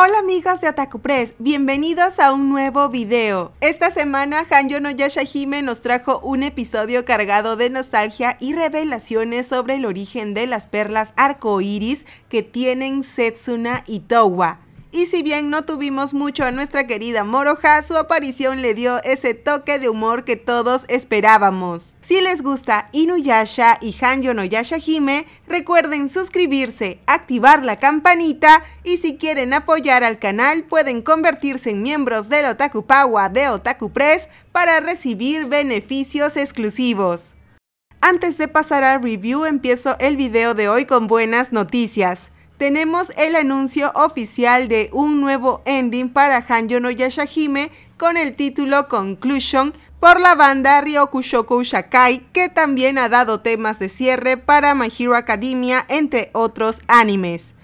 Hola amigos de Otaku Press, bienvenidos a un nuevo video. Esta semana Hanyo no Yashahime nos trajo un episodio cargado de nostalgia y revelaciones sobre el origen de las perlas arcoíris que tienen Setsuna y Towa. Y si bien no tuvimos mucho a nuestra querida Moroja, su aparición le dio ese toque de humor que todos esperábamos. Si les gusta Inuyasha y Hanyo no Yashahime, recuerden suscribirse, activar la campanita y si quieren apoyar al canal pueden convertirse en miembros del Otaku Pawa de Otaku Press para recibir beneficios exclusivos. Antes de pasar al review empiezo el video de hoy con buenas noticias tenemos el anuncio oficial de un nuevo ending para Hanyo no Yashahime con el título Conclusion por la banda Ryokushoku Shakai, que también ha dado temas de cierre para My Hero Academia, entre otros animes.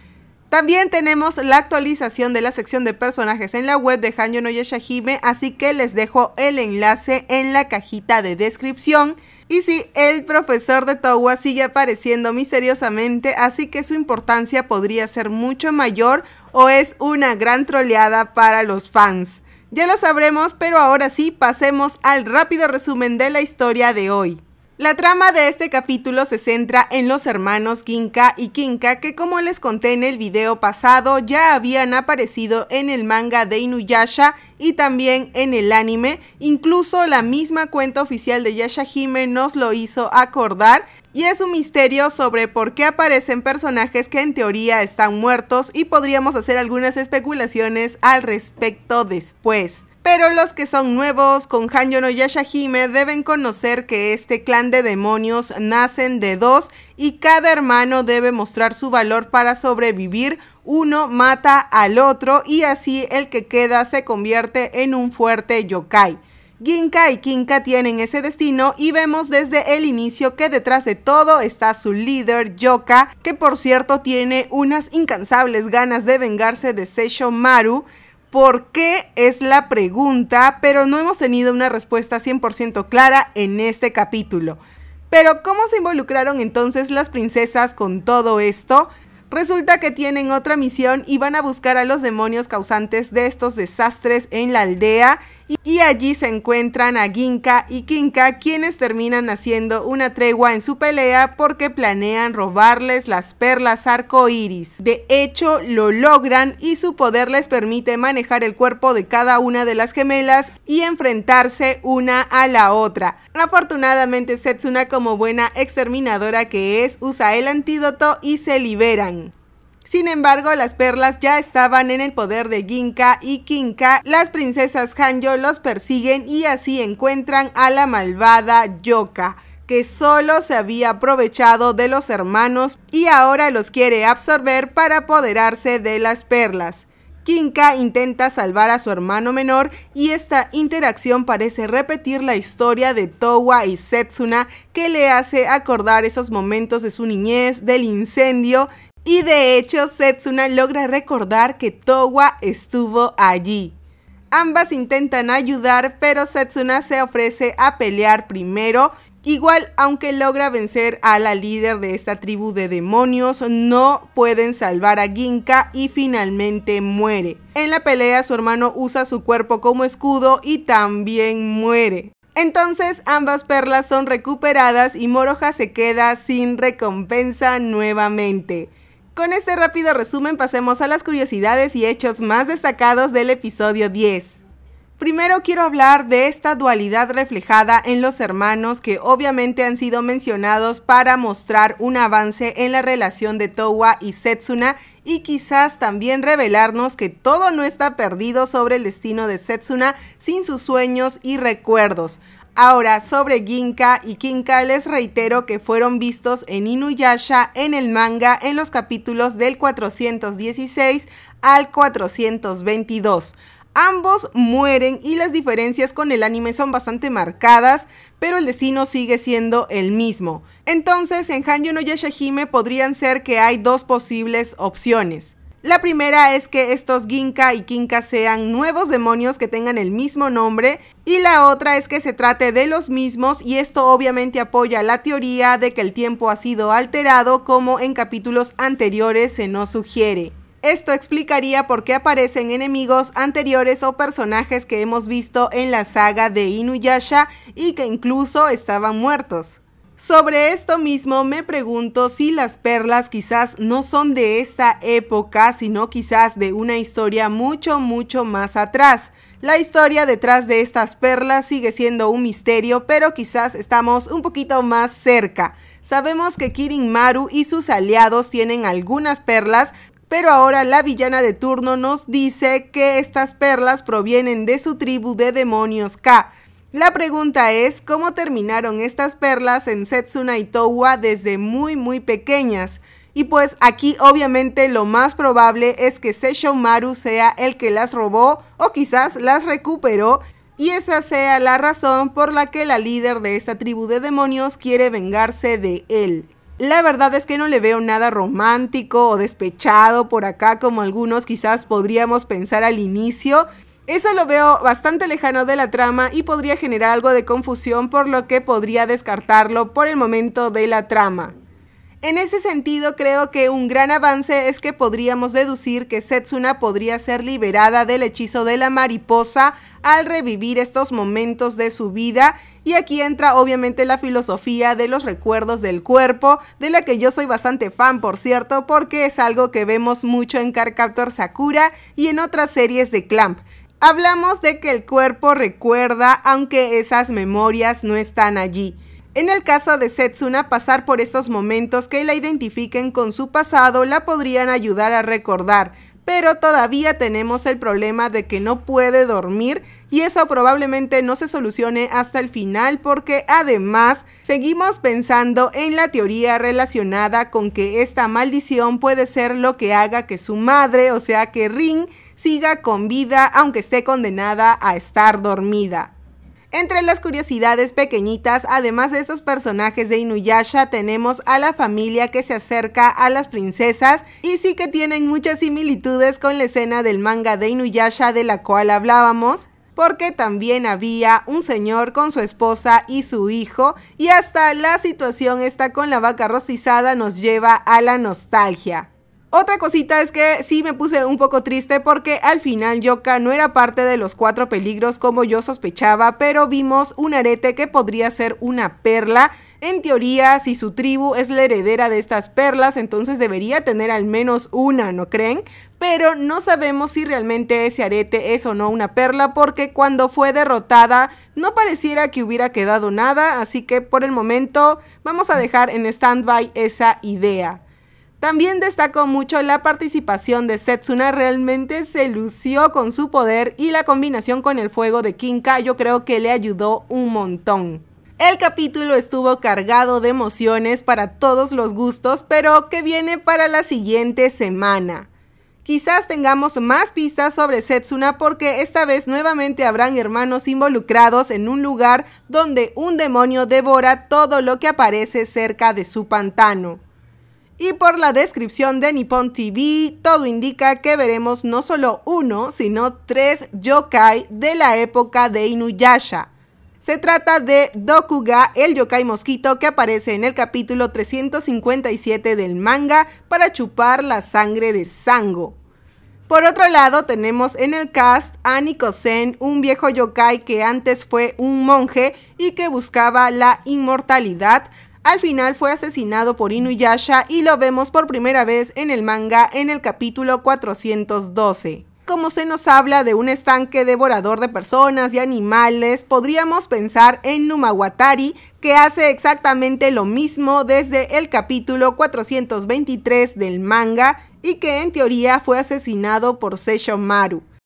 También tenemos la actualización de la sección de personajes en la web de Hanyo no Yashahime, así que les dejo el enlace en la cajita de descripción. Y sí, el profesor de Towa sigue apareciendo misteriosamente, así que su importancia podría ser mucho mayor o es una gran troleada para los fans. Ya lo sabremos, pero ahora sí, pasemos al rápido resumen de la historia de hoy. La trama de este capítulo se centra en los hermanos Kinka y Kinka que como les conté en el video pasado ya habían aparecido en el manga de Inuyasha y también en el anime, incluso la misma cuenta oficial de Yashahime nos lo hizo acordar y es un misterio sobre por qué aparecen personajes que en teoría están muertos y podríamos hacer algunas especulaciones al respecto después. Pero los que son nuevos con Hanyo no Yashahime deben conocer que este clan de demonios nacen de dos y cada hermano debe mostrar su valor para sobrevivir. Uno mata al otro y así el que queda se convierte en un fuerte yokai. Ginka y Kinka tienen ese destino y vemos desde el inicio que detrás de todo está su líder Yoka, que por cierto tiene unas incansables ganas de vengarse de Seisho Maru, ¿Por qué? Es la pregunta, pero no hemos tenido una respuesta 100% clara en este capítulo. Pero ¿cómo se involucraron entonces las princesas con todo esto? Resulta que tienen otra misión y van a buscar a los demonios causantes de estos desastres en la aldea y allí se encuentran a Ginka y Kinka quienes terminan haciendo una tregua en su pelea porque planean robarles las perlas arcoíris. De hecho lo logran y su poder les permite manejar el cuerpo de cada una de las gemelas y enfrentarse una a la otra. Afortunadamente Setsuna como buena exterminadora que es usa el antídoto y se liberan. Sin embargo, las perlas ya estaban en el poder de Ginka y Kinka. Las princesas Hanjo los persiguen y así encuentran a la malvada Yoka que solo se había aprovechado de los hermanos y ahora los quiere absorber para apoderarse de las perlas. Kinka intenta salvar a su hermano menor y esta interacción parece repetir la historia de Towa y Setsuna que le hace acordar esos momentos de su niñez, del incendio y de hecho, Setsuna logra recordar que Towa estuvo allí. Ambas intentan ayudar, pero Setsuna se ofrece a pelear primero. Igual, aunque logra vencer a la líder de esta tribu de demonios, no pueden salvar a Ginka y finalmente muere. En la pelea, su hermano usa su cuerpo como escudo y también muere. Entonces ambas perlas son recuperadas y Moroja se queda sin recompensa nuevamente. Con este rápido resumen pasemos a las curiosidades y hechos más destacados del episodio 10. Primero quiero hablar de esta dualidad reflejada en los hermanos que obviamente han sido mencionados para mostrar un avance en la relación de Towa y Setsuna y quizás también revelarnos que todo no está perdido sobre el destino de Setsuna sin sus sueños y recuerdos. Ahora, sobre Ginka y Kinka les reitero que fueron vistos en Inuyasha en el manga en los capítulos del 416 al 422. Ambos mueren y las diferencias con el anime son bastante marcadas, pero el destino sigue siendo el mismo. Entonces, en Hanyo no Yashahime podrían ser que hay dos posibles opciones. La primera es que estos Ginka y Kinka sean nuevos demonios que tengan el mismo nombre y la otra es que se trate de los mismos y esto obviamente apoya la teoría de que el tiempo ha sido alterado como en capítulos anteriores se nos sugiere. Esto explicaría por qué aparecen enemigos anteriores o personajes que hemos visto en la saga de Inuyasha y que incluso estaban muertos. Sobre esto mismo me pregunto si las perlas quizás no son de esta época, sino quizás de una historia mucho, mucho más atrás. La historia detrás de estas perlas sigue siendo un misterio, pero quizás estamos un poquito más cerca. Sabemos que Kirin Maru y sus aliados tienen algunas perlas, pero ahora la villana de turno nos dice que estas perlas provienen de su tribu de demonios K. La pregunta es, ¿cómo terminaron estas perlas en Setsuna y Towa desde muy muy pequeñas? Y pues aquí obviamente lo más probable es que Seisho Maru sea el que las robó o quizás las recuperó y esa sea la razón por la que la líder de esta tribu de demonios quiere vengarse de él. La verdad es que no le veo nada romántico o despechado por acá como algunos quizás podríamos pensar al inicio, eso lo veo bastante lejano de la trama y podría generar algo de confusión por lo que podría descartarlo por el momento de la trama. En ese sentido, creo que un gran avance es que podríamos deducir que Setsuna podría ser liberada del hechizo de la mariposa al revivir estos momentos de su vida. Y aquí entra obviamente la filosofía de los recuerdos del cuerpo, de la que yo soy bastante fan, por cierto, porque es algo que vemos mucho en Cardcaptor Sakura y en otras series de Clamp. Hablamos de que el cuerpo recuerda aunque esas memorias no están allí. En el caso de Setsuna, pasar por estos momentos que la identifiquen con su pasado la podrían ayudar a recordar, pero todavía tenemos el problema de que no puede dormir y eso probablemente no se solucione hasta el final porque además seguimos pensando en la teoría relacionada con que esta maldición puede ser lo que haga que su madre, o sea que Ring, siga con vida aunque esté condenada a estar dormida. Entre las curiosidades pequeñitas, además de estos personajes de Inuyasha, tenemos a la familia que se acerca a las princesas y sí que tienen muchas similitudes con la escena del manga de Inuyasha de la cual hablábamos porque también había un señor con su esposa y su hijo y hasta la situación esta con la vaca rostizada nos lleva a la nostalgia. Otra cosita es que sí me puse un poco triste porque al final Yoka no era parte de los cuatro peligros como yo sospechaba, pero vimos un arete que podría ser una perla. En teoría, si su tribu es la heredera de estas perlas, entonces debería tener al menos una, ¿no creen? Pero no sabemos si realmente ese arete es o no una perla porque cuando fue derrotada no pareciera que hubiera quedado nada, así que por el momento vamos a dejar en stand-by esa idea. También destacó mucho la participación de Setsuna, realmente se lució con su poder y la combinación con el fuego de Kinka yo creo que le ayudó un montón. El capítulo estuvo cargado de emociones para todos los gustos, pero que viene para la siguiente semana. Quizás tengamos más pistas sobre Setsuna porque esta vez nuevamente habrán hermanos involucrados en un lugar donde un demonio devora todo lo que aparece cerca de su pantano. Y por la descripción de Nippon TV, todo indica que veremos no solo uno, sino tres yokai de la época de Inuyasha. Se trata de Dokuga, el yokai mosquito que aparece en el capítulo 357 del manga para chupar la sangre de Sango. Por otro lado, tenemos en el cast a Nikosen, un viejo yokai que antes fue un monje y que buscaba la inmortalidad, al final fue asesinado por Inuyasha y lo vemos por primera vez en el manga en el capítulo 412. Como se nos habla de un estanque devorador de personas y animales, podríamos pensar en Numawatari, que hace exactamente lo mismo desde el capítulo 423 del manga y que en teoría fue asesinado por Seisho Maru.